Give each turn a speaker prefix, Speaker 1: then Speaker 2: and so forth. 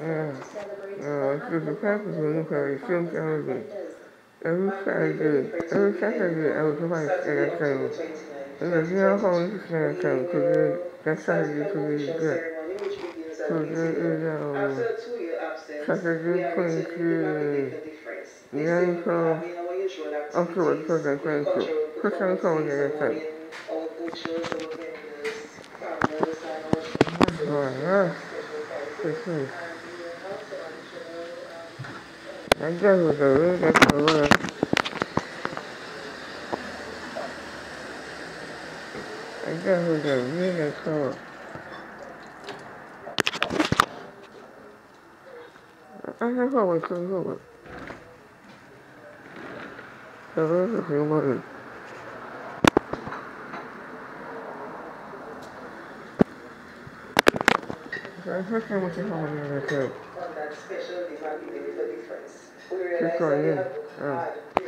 Speaker 1: Uh, so the purpose of Paris Film Television. Every Saturday, every Saturday, I was about to a film. And the real home is going to come because that Saturday could be good. So there is, um, Saturday 23, Nine from October 2022. Christian this is. A really good one. I guess it's a really cool. I have always been good. So this is the one. So I think I'm looking for one of the going in. Oh.